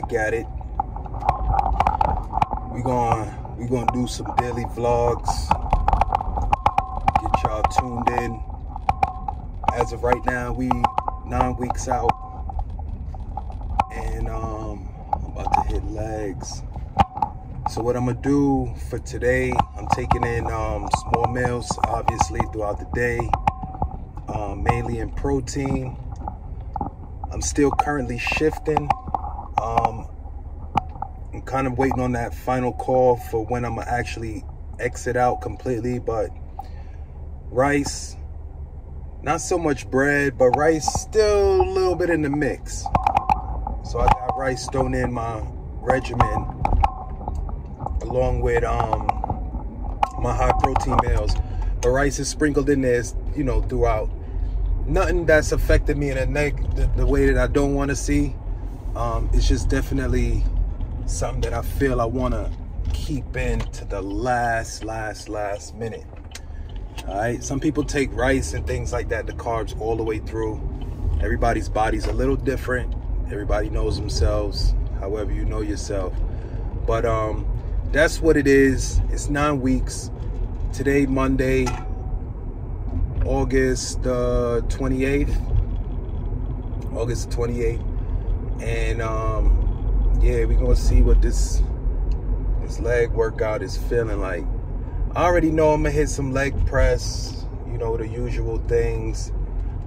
back at it. We gonna we gonna do some daily vlogs. Get y'all tuned in. As of right now, we nine weeks out, and um, I'm about to hit legs. So what I'm gonna do for today, I'm taking in um, small meals, obviously throughout the day, um, mainly in protein. I'm still currently shifting. Um, I'm kind of waiting on that final call for when I'm gonna actually exit out completely, but rice, not so much bread, but rice still a little bit in the mix. So I got rice thrown in my regimen along with um, my high protein meals. But rice is sprinkled in there, you know, throughout nothing that's affected me in a neg the, the way that I don't want to see. Um, it's just definitely something that I feel I want to keep in to the last, last, last minute. All right. Some people take rice and things like that, the carbs all the way through. Everybody's body's a little different. Everybody knows themselves, however you know yourself. But um, that's what it is. It's nine weeks. Today, Monday, August uh, 28th. August 28th. And um, yeah, we're gonna see what this this leg workout is feeling like. I already know I'm gonna hit some leg press, you know, the usual things.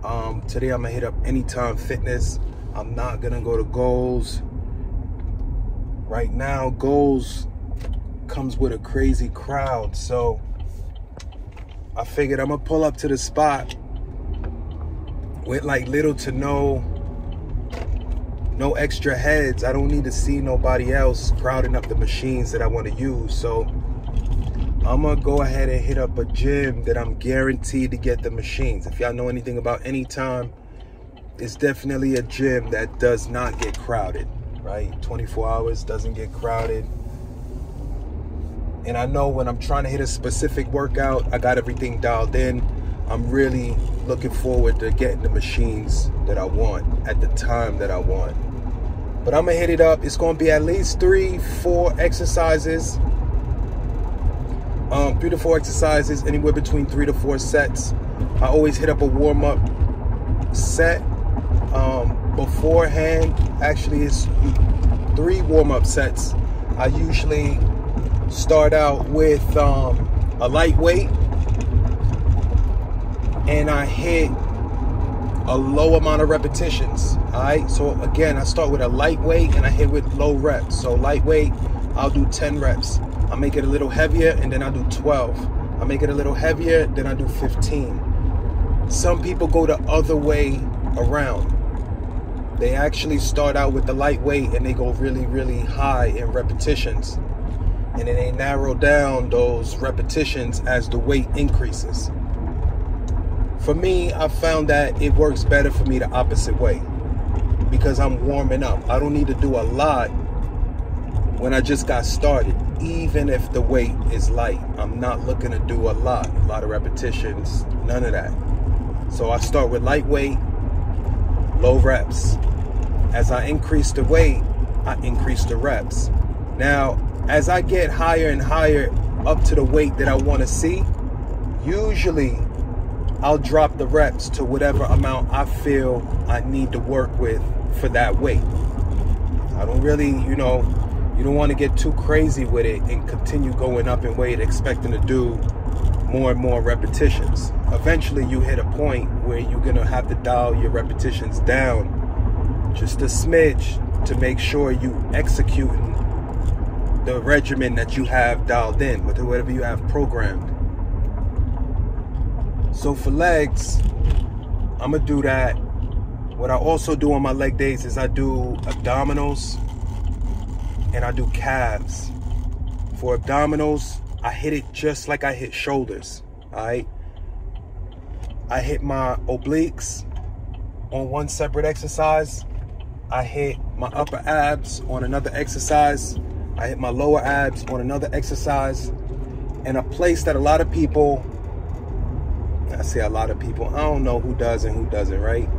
Um, today I'm gonna hit up Anytime Fitness. I'm not gonna go to Gold's. Right now, Gold's comes with a crazy crowd, so I figured I'm gonna pull up to the spot with like little to no no extra heads. I don't need to see nobody else crowding up the machines that I want to use. So I'm gonna go ahead and hit up a gym that I'm guaranteed to get the machines. If y'all know anything about Anytime, it's definitely a gym that does not get crowded, right? 24 hours doesn't get crowded. And I know when I'm trying to hit a specific workout, I got everything dialed in. I'm really looking forward to getting the machines that I want at the time that I want. But I'm gonna hit it up. It's gonna be at least three, four exercises. Um, three to four exercises, anywhere between three to four sets. I always hit up a warm up set um, beforehand. Actually, it's three warm up sets. I usually start out with um, a lightweight and I hit a low amount of repetitions. All right. So again, I start with a lightweight and I hit with low reps. So lightweight, I'll do 10 reps. I'll make it a little heavier and then I'll do 12. I'll make it a little heavier, then I'll do 15. Some people go the other way around. They actually start out with the lightweight and they go really, really high in repetitions. And then they narrow down those repetitions as the weight increases. For me, I found that it works better for me the opposite way because I'm warming up. I don't need to do a lot when I just got started, even if the weight is light. I'm not looking to do a lot, a lot of repetitions, none of that. So I start with lightweight, low reps. As I increase the weight, I increase the reps. Now, as I get higher and higher up to the weight that I want to see, usually I'll drop the reps to whatever amount I feel I need to work with for that weight. I don't really, you know, you don't want to get too crazy with it and continue going up in weight expecting to do more and more repetitions. Eventually you hit a point where you're going to have to dial your repetitions down just a smidge to make sure you executing the regimen that you have dialed in, with whatever you have programmed. So for legs, I'm gonna do that. What I also do on my leg days is I do abdominals and I do calves. For abdominals, I hit it just like I hit shoulders, all right? I hit my obliques on one separate exercise. I hit my upper abs on another exercise. I hit my lower abs on another exercise. And a place that a lot of people, I say a lot of people, I don't know who does and who doesn't, right?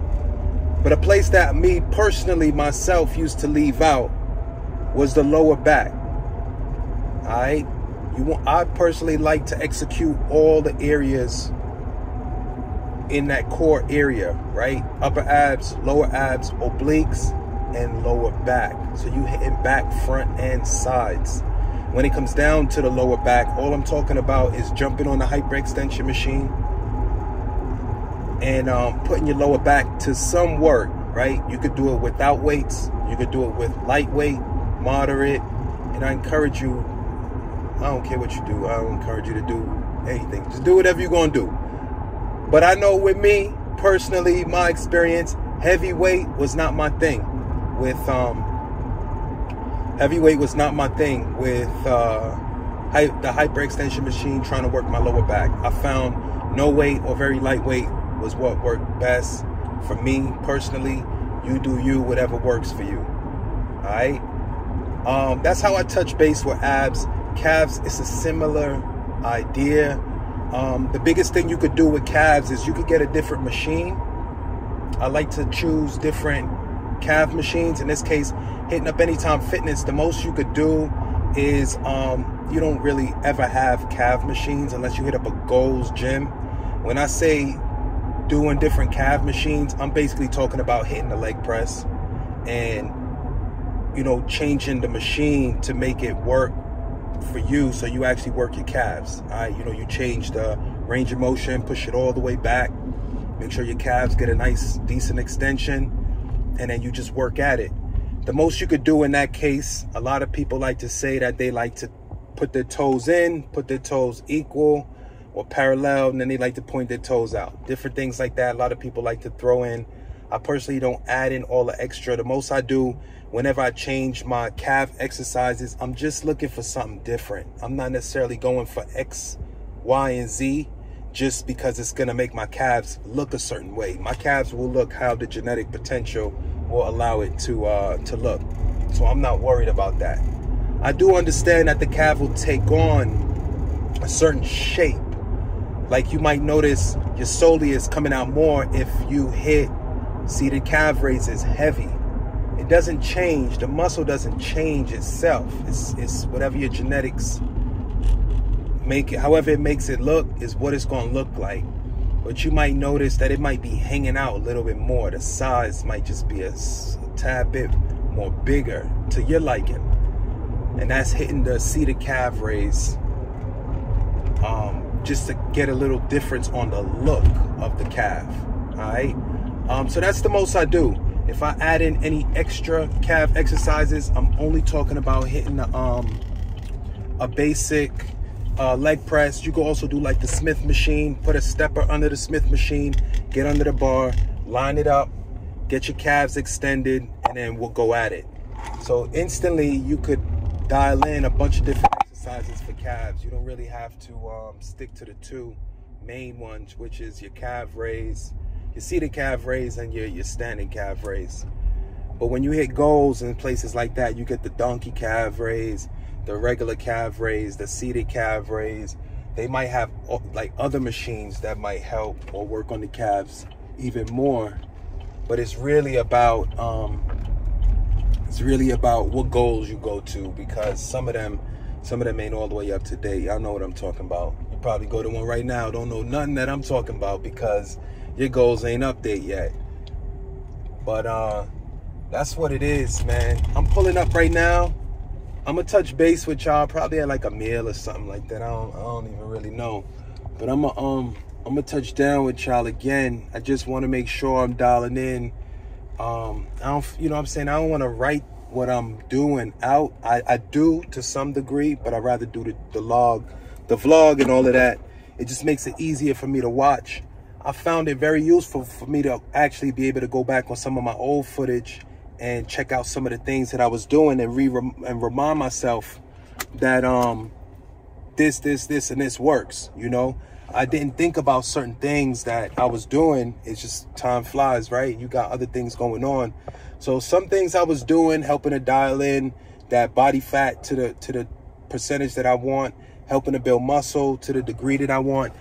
But a place that me personally myself used to leave out was the lower back. All right. You want, I personally like to execute all the areas in that core area, right? Upper abs, lower abs, obliques, and lower back. So you hitting back, front, and sides. When it comes down to the lower back, all I'm talking about is jumping on the hyperextension machine and um, putting your lower back to some work, right? You could do it without weights. You could do it with lightweight, moderate, and I encourage you, I don't care what you do. I don't encourage you to do anything. Just do whatever you're going to do. But I know with me, personally, my experience, heavyweight was not my thing. With um, heavyweight was not my thing with uh, the hyperextension machine trying to work my lower back. I found no weight or very lightweight was what worked best for me personally. You do you, whatever works for you. All right. Um, that's how I touch base with abs. Calves, it's a similar idea. Um, the biggest thing you could do with calves is you could get a different machine. I like to choose different calf machines. In this case, hitting up Anytime Fitness, the most you could do is um, you don't really ever have calf machines unless you hit up a Gold's Gym. When I say doing different calf machines, I'm basically talking about hitting the leg press and you know changing the machine to make it work for you so you actually work your calves. All right, you know, you change the range of motion, push it all the way back, make sure your calves get a nice, decent extension, and then you just work at it. The most you could do in that case, a lot of people like to say that they like to put their toes in, put their toes equal or parallel, and then they like to point their toes out. Different things like that. A lot of people like to throw in. I personally don't add in all the extra. The most I do whenever I change my calf exercises, I'm just looking for something different. I'm not necessarily going for X, Y, and Z just because it's going to make my calves look a certain way. My calves will look how the genetic potential will allow it to uh, to look. So I'm not worried about that. I do understand that the calf will take on a certain shape. Like you might notice your soleus coming out more if you hit seated calf raises heavy it doesn't change. The muscle doesn't change itself. It's, it's whatever your genetics make it, however it makes it look, is what it's going to look like. But you might notice that it might be hanging out a little bit more. The size might just be a, a tad bit more bigger to your liking. And that's hitting the seated calf raise um, just to get a little difference on the look of the calf. All right. Um, so that's the most I do. If I add in any extra calf exercises, I'm only talking about hitting the, um, a basic uh, leg press. You can also do like the Smith machine, put a stepper under the Smith machine, get under the bar, line it up, get your calves extended, and then we'll go at it. So instantly you could dial in a bunch of different exercises for calves. You don't really have to um, stick to the two main ones, which is your calf raise, your seated calf raise and your, your standing calf raise. But when you hit Gold's in places like that, you get the donkey calf raise, the regular calf raise, the seated calf raise. They might have like other machines that might help or work on the calves even more. But it's really about um, it's really about what Gold's you go to because some of them some of them ain't all the way up to date. Y'all know what I'm talking about. You probably go to one right now, don't know nothing that I'm talking about because your Gold's ain't update yet. But uh that's what it is, man. I'm pulling up right now. I'm gonna touch base with y'all probably at like a meal or something like that. I don't I don't even really know. But I'm gonna um I'm gonna touch down with y'all again. I just want to make sure I'm dialing in. Um I don't you know what I'm saying I don't want to write what I'm doing out. I, I do to some degree, but I rather do the, the log, the vlog and all of that. It just makes it easier for me to watch. I found it very useful for me to actually be able to go back on some of my old footage and check out some of the things that I was doing and re and remind myself that um this this this and this works you know I didn't think about certain things that I was doing it's just time flies right you got other things going on so some things I was doing helping to dial in that body fat to the to the percentage that I want helping to build muscle to the degree that I want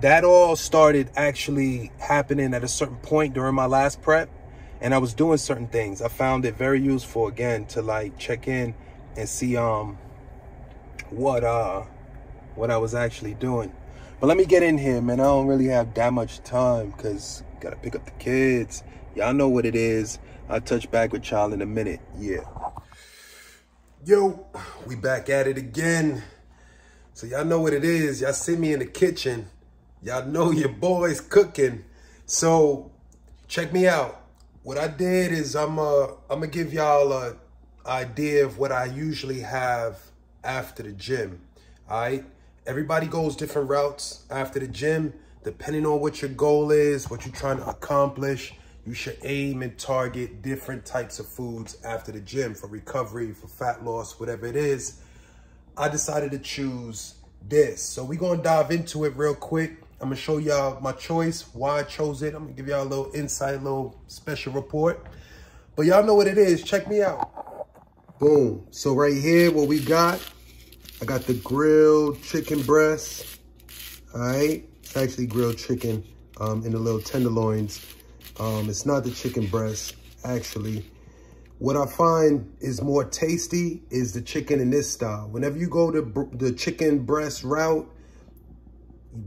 that all started actually happening at a certain point during my last prep. and I was doing certain things. I found it very useful again to like check in and see um what uh what I was actually doing. But let me get in here, man. I don't really have that much time because gotta pick up the kids. Y'all know what it is. I'll touch back with y'all in a minute. Yeah. Yo, we back at it again. So y'all know what it is. Y'all see me in the kitchen. Y'all know your boy's cooking. So check me out. What I did is I'm uh I'm gonna give y'all a idea of what I usually have after the gym. All right. Everybody goes different routes after the gym, depending on what your goal is, what you're trying to accomplish. You should aim and target different types of foods after the gym for recovery, for fat loss, whatever it is. I decided to choose this. So we're going to dive into it real quick. I'm going to show y'all my choice, why I chose it. I'm going to give y'all a little insight, a little special report. But y'all know what it is. Check me out. Boom. So right here, what we got, I got the grilled chicken breast. All right. It's actually grilled chicken um, in the little tenderloins. Um, it's not the chicken breast, actually. What I find is more tasty is the chicken in this style. Whenever you go to the chicken breast route,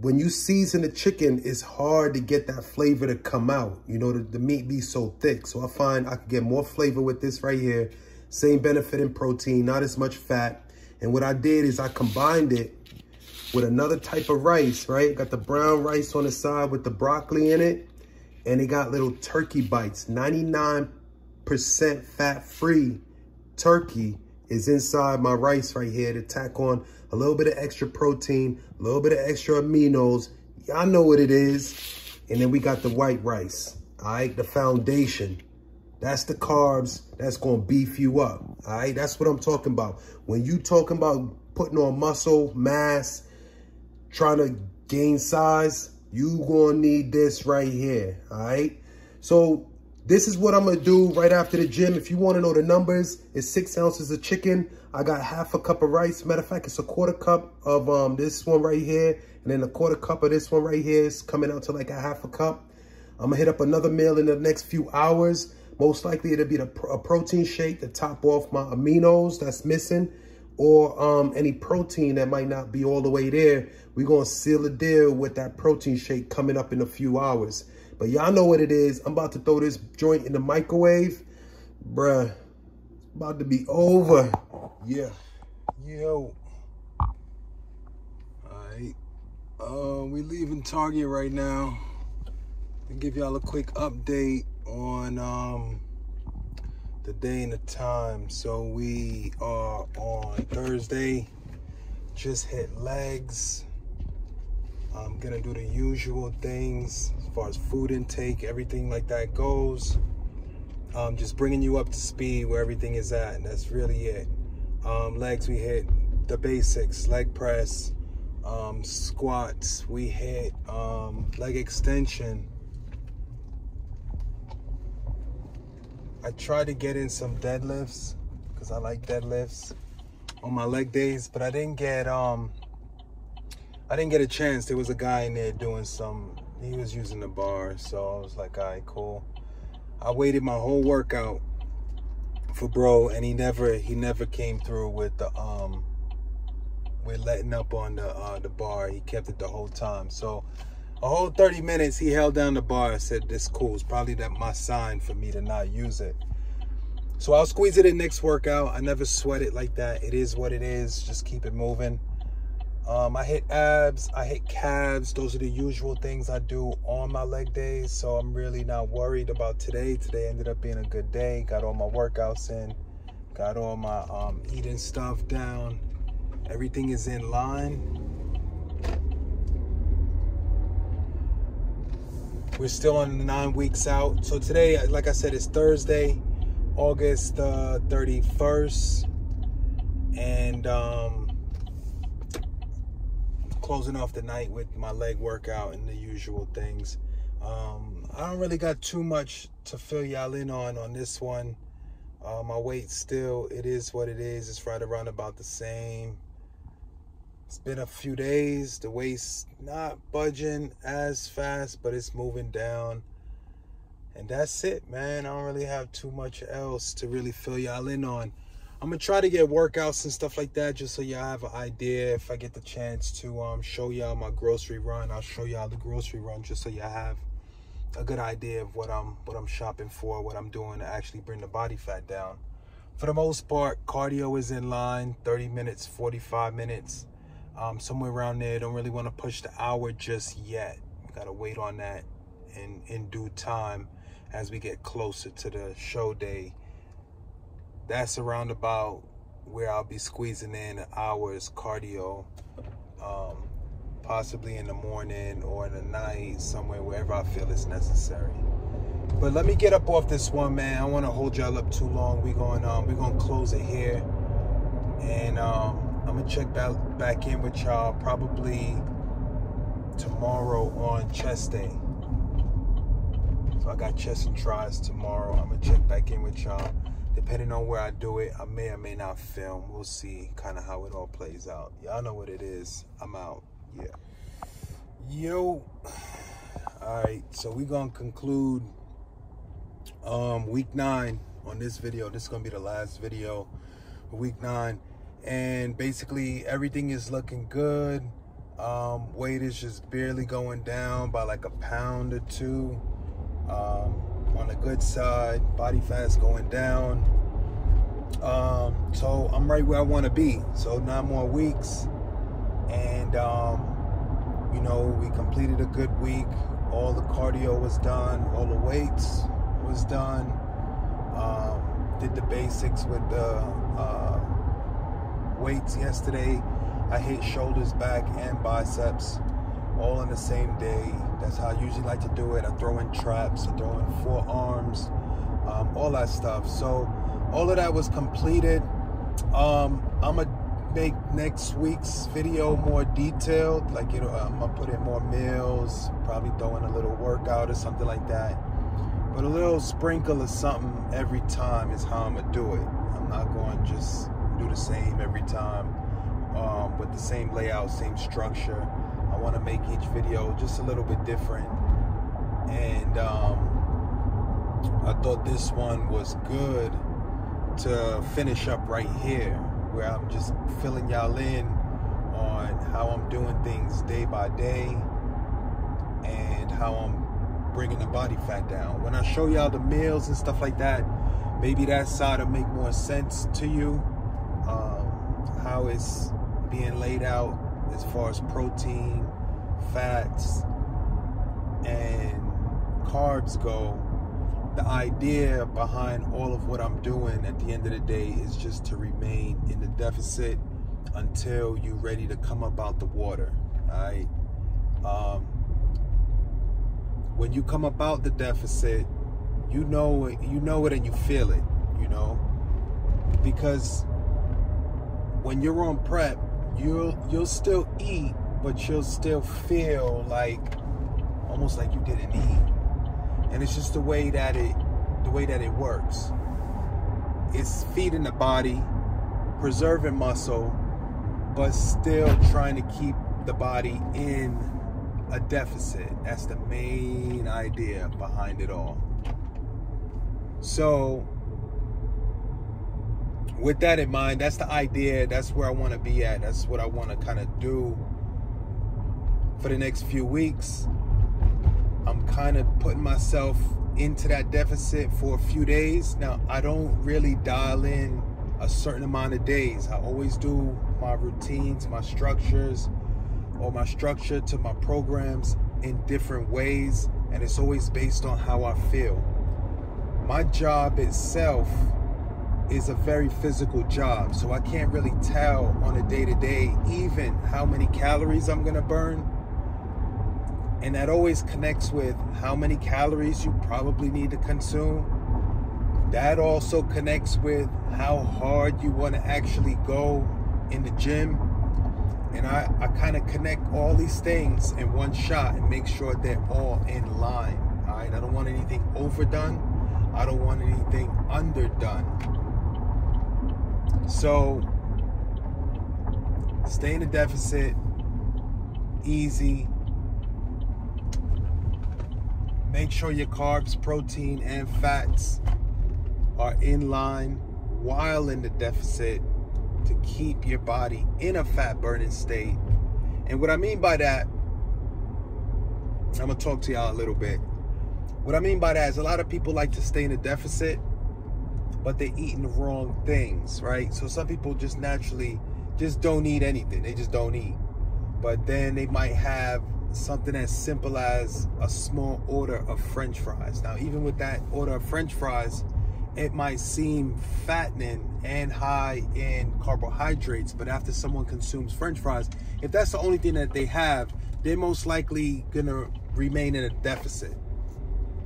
when you season the chicken, it's hard to get that flavor to come out. You know, the, the meat be so thick. So I find I can get more flavor with this right here. Same benefit in protein, not as much fat. And what I did is I combined it with another type of rice, right? Got the brown rice on the side with the broccoli in it. And it got little turkey bites, 99 percent fat-free turkey is inside my rice right here to tack on a little bit of extra protein, a little bit of extra aminos. Y'all know what it is. And then we got the white rice, all right? The foundation. That's the carbs that's going to beef you up, all right? That's what I'm talking about. When you talking about putting on muscle, mass, trying to gain size, you going to need this right here, all right? So this is what I'm going to do right after the gym. If you want to know the numbers, it's six ounces of chicken. I got half a cup of rice. Matter of fact, it's a quarter cup of um this one right here. And then a quarter cup of this one right here is coming out to like a half a cup. I'm going to hit up another meal in the next few hours. Most likely it'll be the, a protein shake to top off my aminos that's missing or um, any protein that might not be all the way there. We're going to seal the deal with that protein shake coming up in a few hours. But y'all know what it is. I'm about to throw this joint in the microwave. Bruh, it's about to be over. Yeah. Yo. Alright. Uh, we leaving Target right now. To give y'all a quick update on um, the day and the time. So we are on Thursday. Just hit legs. I'm gonna do the usual things as far as food intake, everything like that goes. Um, just bringing you up to speed where everything is at, and that's really it. Um, legs, we hit the basics, leg press, um, squats, we hit um, leg extension. I try to get in some deadlifts because I like deadlifts on my leg days, but I didn't get um I didn't get a chance. There was a guy in there doing some, he was using the bar. So I was like, all right, cool. I waited my whole workout for bro and he never, he never came through with the, um, with letting up on the, uh, the bar. He kept it the whole time. So a whole 30 minutes, he held down the bar and said, this cool. It's probably that my sign for me to not use it. So I'll squeeze it in next workout. I never sweat it like that. It is what it is. Just keep it moving. Um, I hit abs, I hit calves. Those are the usual things I do on my leg days. So I'm really not worried about today. Today ended up being a good day. Got all my workouts in, got all my um, eating stuff down. Everything is in line. We're still on nine weeks out. So today, like I said, it's Thursday, August uh, 31st. And um, closing off the night with my leg workout and the usual things. Um, I don't really got too much to fill y'all in on on this one. Uh, my weight still, it is what it is. It's right around about the same. It's been a few days. The weight's not budging as fast, but it's moving down. And that's it, man. I don't really have too much else to really fill y'all in on. I'm gonna try to get workouts and stuff like that just so y'all have an idea. If I get the chance to um, show y'all my grocery run, I'll show y'all the grocery run just so y'all have a good idea of what I'm what I'm shopping for, what I'm doing to actually bring the body fat down. For the most part, cardio is in line, 30 minutes, 45 minutes, um, somewhere around there. Don't really want to push the hour just yet. Gotta wait on that in in due time as we get closer to the show day that's around about where I'll be squeezing in hours cardio, um, possibly in the morning or in the night, somewhere wherever I feel it's necessary. But let me get up off this one, man. I want to hold y'all up too long. We going um we gonna close it here, and um, I'm gonna check back back in with y'all probably tomorrow on chest day. So I got chest and tris tomorrow. I'm gonna check back in with y'all depending on where I do it, I may or may not film. We'll see kind of how it all plays out. Y'all know what it is. I'm out. Yeah. Yo. All right. So going to conclude um, week nine on this video. This is to be the last video week nine. And basically everything is looking good. Um, weight is just barely going down by like a pound or two. Um, on the good side. Body fat's going down. Um, so I'm right where I want to be. So nine more weeks, and um, you know we completed a good week. All the cardio was done. All the weights was done. Um, did the basics with the uh, weights yesterday. I hit shoulders, back, and biceps all in the same day. That's how I usually like to do it. I throw in traps, I throw in forearms, um, all that stuff. So all of that was completed. Um, I'm gonna make next week's video more detailed. Like you know, I'm gonna put in more meals, probably throw in a little workout or something like that. But a little sprinkle of something every time is how I'm gonna do it. I'm not going to just do the same every time um, with the same layout, same structure. I want to make each video just a little bit different. And um, I thought this one was good to finish up right here, where I'm just filling y'all in on how I'm doing things day by day and how I'm bringing the body fat down. When I show y'all the meals and stuff like that, maybe that side will make more sense to you. Um, how it's being laid out as far as protein, fats, and carbs go, the idea behind all of what I'm doing at the end of the day is just to remain in the deficit until you're ready to come about the water. Right. Um, when you come about the deficit, you know it, you know it and you feel it, you know, because when you're on prep, you'll you'll still eat, but you'll still feel like almost like you didn't eat. And it's just the way that it the way that it works. It's feeding the body, preserving muscle, but still trying to keep the body in a deficit. That's the main idea behind it all. So with that in mind, that's the idea. That's where I want to be at. That's what I want to kind of do for the next few weeks. I'm kind of putting myself into that deficit for a few days. Now, I don't really dial in a certain amount of days. I always do my routines, my structures, or my structure to my programs in different ways, and it's always based on how I feel. My job itself is a very physical job. So I can't really tell on a day to day even how many calories I'm going to burn. And that always connects with how many calories you probably need to consume. That also connects with how hard you want to actually go in the gym. And I, I kind of connect all these things in one shot and make sure they're all in line. All right. I don't want anything overdone. I don't want anything underdone. So stay in the deficit, easy. make sure your carbs, protein, and fats are in line while in the deficit to keep your body in a fat burning state. And what I mean by that, I'm gonna talk to y'all a little bit. What I mean by that is a lot of people like to stay in a deficit, but they're eating the wrong things, right? So some people just naturally just don't eat anything. They just don't eat. But then they might have something as simple as a small order of french fries. Now, even with that order of french fries, it might seem fattening and high in carbohydrates, but after someone consumes french fries, if that's the only thing that they have, they're most likely gonna remain in a deficit.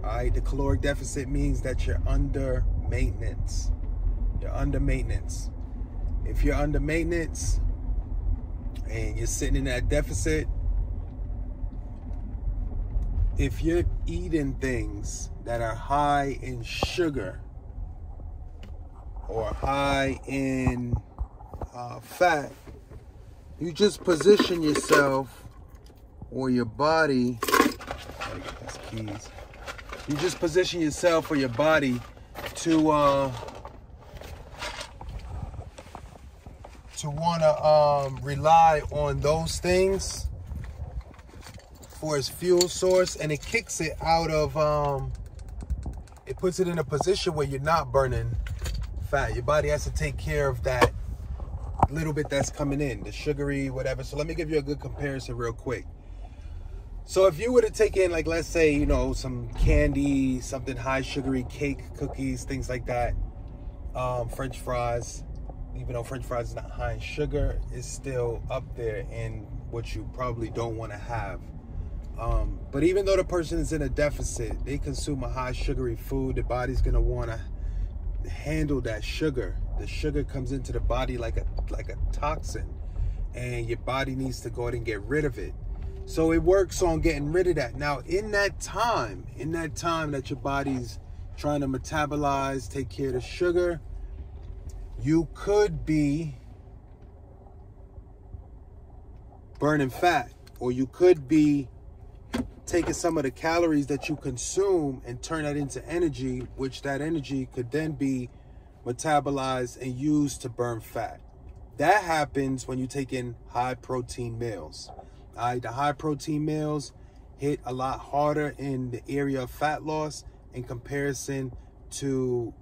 All right, the caloric deficit means that you're under maintenance. You're under maintenance. If you're under maintenance and you're sitting in that deficit, if you're eating things that are high in sugar or high in uh, fat, you just position yourself or your body. You just position yourself or your body to uh, to want to um, rely on those things for its fuel source and it kicks it out of um it puts it in a position where you're not burning fat. Your body has to take care of that little bit that's coming in the sugary whatever. So let me give you a good comparison real quick so if you were to take in like let's say you know some candy something high sugary cake cookies things like that um, french fries even though french fries is not high in sugar it's still up there in what you probably don't want to have um, but even though the person is in a deficit, they consume a high sugary food, the body's gonna wanna handle that sugar. The sugar comes into the body like a like a toxin, and your body needs to go ahead and get rid of it. So it works on getting rid of that. Now, in that time, in that time that your body's trying to metabolize, take care of the sugar, you could be burning fat, or you could be taking some of the calories that you consume and turn that into energy, which that energy could then be metabolized and used to burn fat. That happens when you take in high protein meals. All right, the high protein meals hit a lot harder in the area of fat loss in comparison to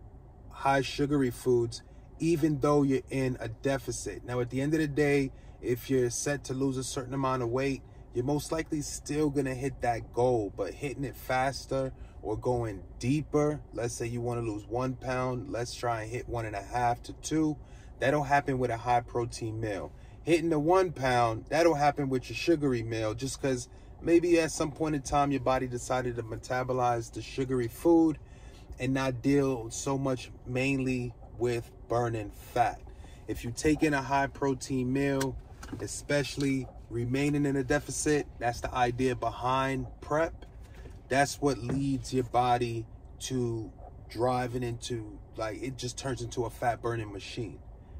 high sugary foods, even though you're in a deficit. Now, at the end of the day, if you're set to lose a certain amount of weight, you're most likely still gonna hit that goal, but hitting it faster or going deeper. Let's say you want to lose one pound, let's try and hit one and a half to two. That'll happen with a high protein meal. Hitting the one pound, that'll happen with your sugary meal, just because maybe at some point in time your body decided to metabolize the sugary food and not deal so much mainly with burning fat. If you take in a high protein meal, especially remaining in a deficit. That's the idea behind prep. That's what leads your body to driving into like it just turns into a fat burning machine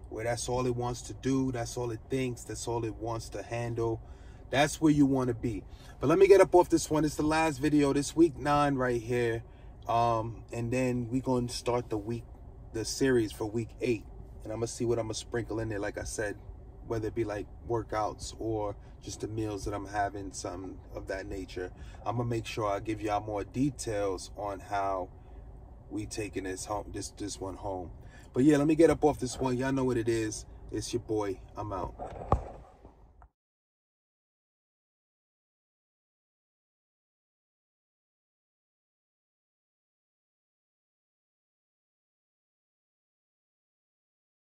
where that's all it wants to do, that's all it thinks, that's all it wants to handle. That's where you want to be. But let me get up off this one. It's the last video, this week nine right here. Um, and then we're going to start the week, the series for week eight. And I'm going to see what I'm going to sprinkle in there, like I said, whether it be like workouts or just the meals that I'm having, some of that nature. I'm gonna make sure I give y'all more details on how we taking this home, this this one home. But yeah, let me get up off this one. Y'all know what it is. It's your boy. I'm out.